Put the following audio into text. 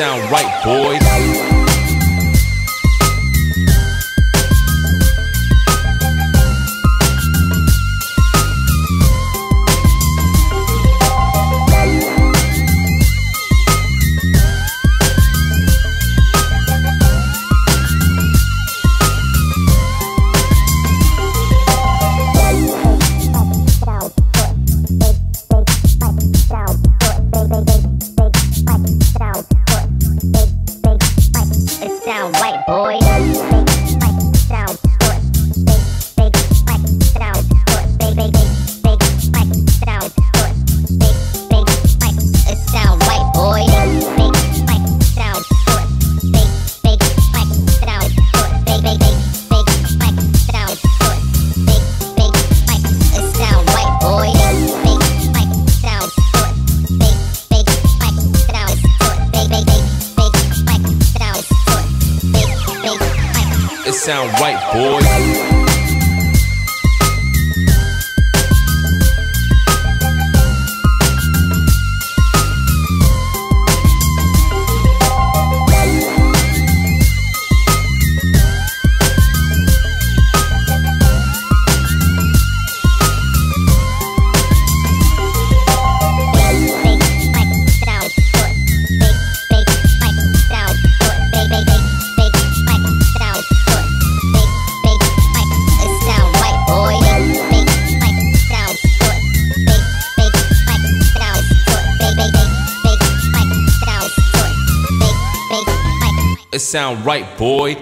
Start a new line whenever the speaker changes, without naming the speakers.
Sound right, boy.
Sound right, boy.
Sound right, boy.